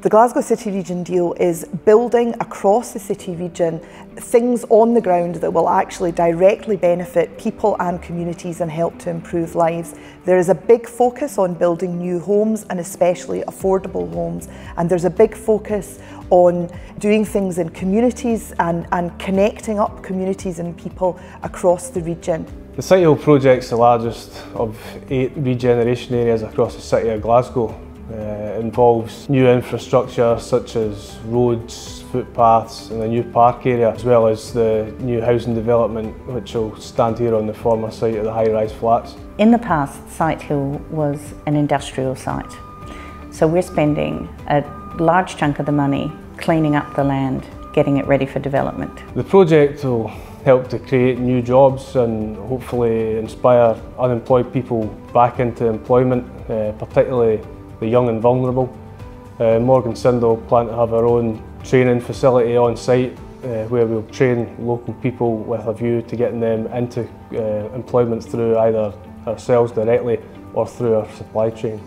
The Glasgow City Region deal is building across the city region things on the ground that will actually directly benefit people and communities and help to improve lives. There is a big focus on building new homes and especially affordable homes and there's a big focus on doing things in communities and, and connecting up communities and people across the region. The City project is the largest of eight regeneration areas across the city of Glasgow. Involves new infrastructure such as roads, footpaths and a new park area as well as the new housing development which will stand here on the former site of the high-rise flats. In the past, Sighthill was an industrial site. So we're spending a large chunk of the money cleaning up the land, getting it ready for development. The project will help to create new jobs and hopefully inspire unemployed people back into employment, uh, particularly the young and vulnerable. Uh, Morgan Sindel plan to have our own training facility on site uh, where we'll train local people with a view to getting them into uh, employment through either ourselves directly or through our supply chain.